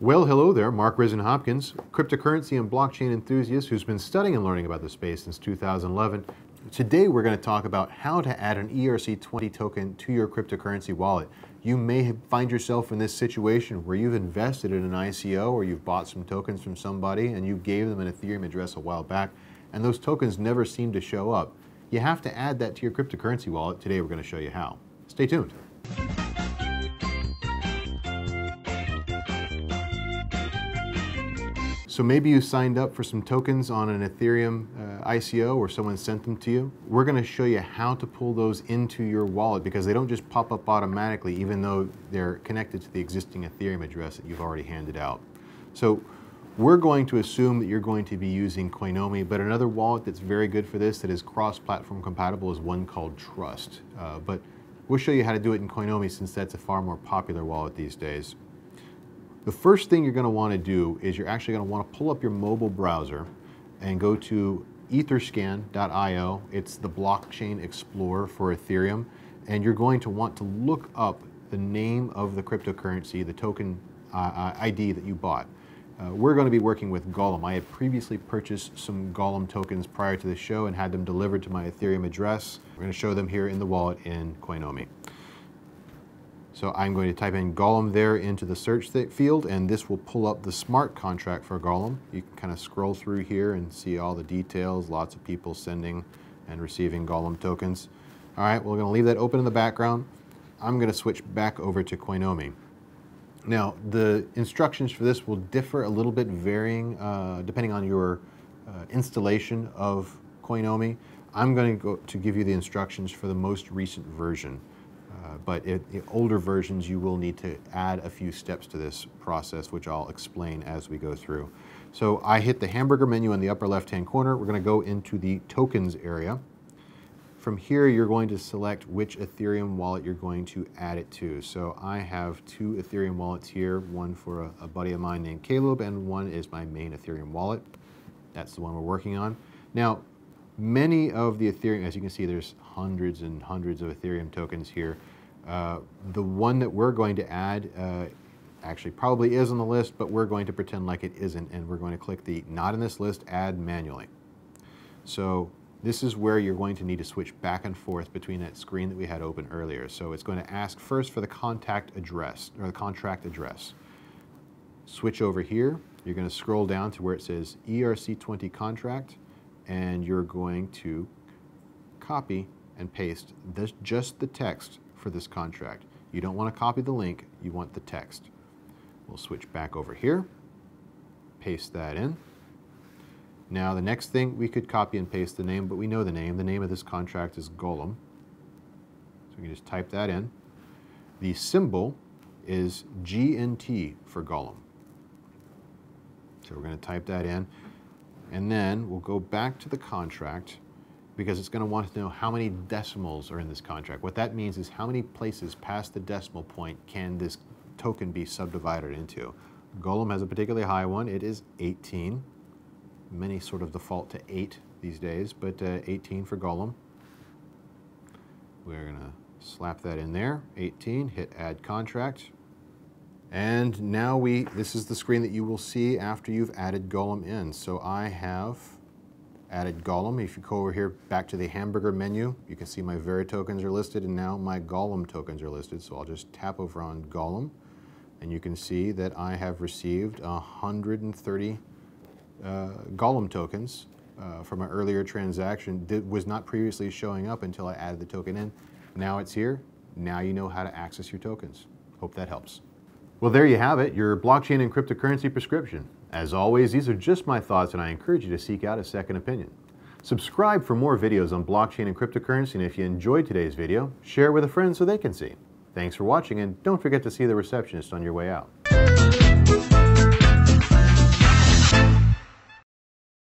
Well, hello there, Mark Rizzn Hopkins, cryptocurrency and blockchain enthusiast who's been studying and learning about the space since 2011. Today we're going to talk about how to add an ERC20 token to your cryptocurrency wallet. You may find yourself in this situation where you've invested in an ICO or you've bought some tokens from somebody and you gave them an Ethereum address a while back and those tokens never seem to show up. You have to add that to your cryptocurrency wallet. Today we're going to show you how. Stay tuned. So maybe you signed up for some tokens on an Ethereum uh, ICO or someone sent them to you. We're going to show you how to pull those into your wallet because they don't just pop up automatically even though they're connected to the existing Ethereum address that you've already handed out. So we're going to assume that you're going to be using Coinomi, but another wallet that's very good for this that is cross-platform compatible is one called Trust. Uh, but we'll show you how to do it in Coinomi since that's a far more popular wallet these days. The first thing you're going to want to do is you're actually going to want to pull up your mobile browser and go to etherscan.io. It's the blockchain explorer for Ethereum. And you're going to want to look up the name of the cryptocurrency, the token uh, uh ID that you bought. Uh, we're going to be working with Golem. I had previously purchased some Golem tokens prior to the show and had them delivered to my Ethereum address. We're going to show them here in the wallet in Coinomi. So I'm going to type in Golem there into the search field and this will pull up the smart contract for Golem. You can kind of scroll through here and see all the details, lots of people sending and receiving Golem tokens. All right, we're going to leave that open in the background. I'm going to switch back over to Coinomi. Now, the instructions for this will differ a little bit varying uh, depending on your uh, installation of Coinomi. I'm going to go to give you the instructions for the most recent version. Uh, but in older versions, you will need to add a few steps to this process, which I'll explain as we go through. So I hit the hamburger menu in the upper left-hand corner. We're going to go into the tokens area. From here, you're going to select which Ethereum wallet you're going to add it to. So I have two Ethereum wallets here, one for a, a buddy of mine named Caleb, and one is my main Ethereum wallet. That's the one we're working on. Now, many of the Ethereum, as you can see, there's hundreds and hundreds of Ethereum tokens here. Uh, the one that we're going to add uh, actually probably is on the list, but we're going to pretend like it isn't, and we're going to click the not in this list, add manually. So this is where you're going to need to switch back and forth between that screen that we had open earlier. So it's going to ask first for the contact address, or the contract address. Switch over here, you're going to scroll down to where it says ERC20 contract, and you're going to copy and paste this, just the text for this contract. You don't want to copy the link, you want the text. We'll switch back over here, paste that in. Now the next thing, we could copy and paste the name, but we know the name. The name of this contract is Golem. So we can just type that in. The symbol is GNT for Golem. So we're going to type that in. And then we'll go back to the contract because it's going to want to know how many decimals are in this contract. What that means is how many places past the decimal point can this token be subdivided into. Golem has a particularly high one. It is 18. Many sort of default to 8 these days, but uh, 18 for Golem. We're going to slap that in there. 18, hit Add Contract. And now we, this is the screen that you will see after you've added Golem in. So I have added Golem. If you go over here back to the hamburger menu, you can see my Veri tokens are listed and now my Golem tokens are listed. So I'll just tap over on Golem and you can see that I have received 130 uh, Golem tokens uh, from an earlier transaction that was not previously showing up until I added the token in. Now it's here. Now you know how to access your tokens. Hope that helps. Well, there you have it, your blockchain and cryptocurrency prescription. As always, these are just my thoughts and I encourage you to seek out a second opinion. Subscribe for more videos on blockchain and cryptocurrency and if you enjoyed today's video, share it with a friend so they can see. Thanks for watching and don't forget to see the receptionist on your way out.